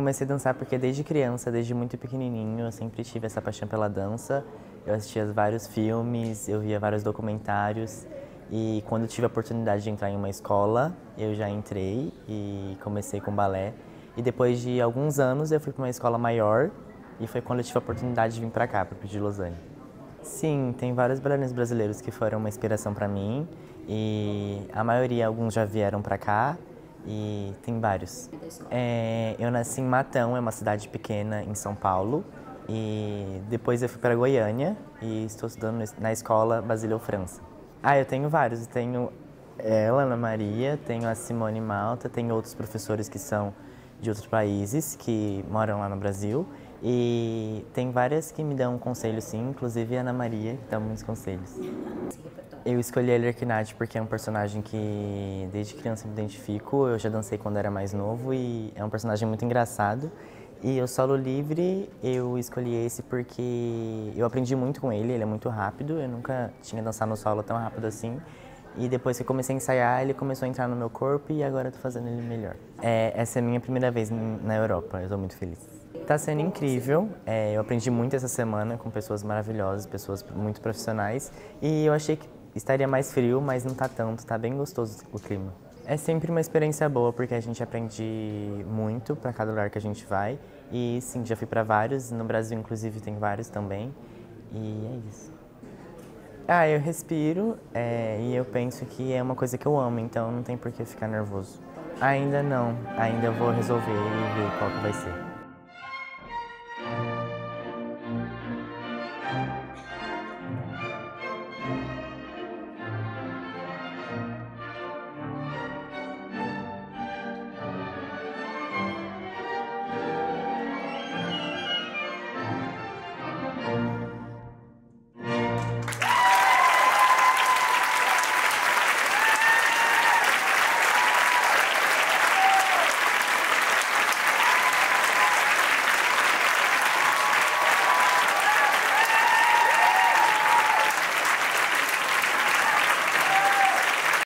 comecei a dançar porque desde criança, desde muito pequenininho, eu sempre tive essa paixão pela dança. Eu assistia vários filmes, eu via vários documentários e quando tive a oportunidade de entrar em uma escola, eu já entrei e comecei com balé. E depois de alguns anos eu fui para uma escola maior e foi quando eu tive a oportunidade de vir para cá, para o de Lausanne. Sim, tem vários bailarinos brasileiros que foram uma inspiração para mim e a maioria, alguns já vieram para cá e tem vários. É, eu nasci em Matão, é uma cidade pequena em São Paulo e depois eu fui para Goiânia e estou estudando na escola Basileu França. Ah, eu tenho vários, eu tenho ela, Ana Maria, tenho a Simone Malta, tenho outros professores que são de outros países que moram lá no Brasil e tem várias que me dão conselhos, sim, inclusive a Ana Maria, que dá muitos conselhos. Eu escolhi a Lerkinat porque é um personagem que desde criança me identifico. Eu já dancei quando era mais novo e é um personagem muito engraçado. E o solo livre eu escolhi esse porque eu aprendi muito com ele, ele é muito rápido. Eu nunca tinha dançado no solo tão rápido assim. E depois que eu comecei a ensaiar, ele começou a entrar no meu corpo e agora eu tô fazendo ele melhor. É, essa é a minha primeira vez na Europa, eu tô muito feliz. Está sendo incrível. É, eu aprendi muito essa semana com pessoas maravilhosas, pessoas muito profissionais. E eu achei que estaria mais frio, mas não está tanto. Está bem gostoso o clima. É sempre uma experiência boa porque a gente aprende muito para cada lugar que a gente vai. E sim, já fui para vários. No Brasil, inclusive, tem vários também. E é isso. Ah, eu respiro é, e eu penso que é uma coisa que eu amo, então não tem por que ficar nervoso. Ainda não. Ainda vou resolver e ver qual que vai ser.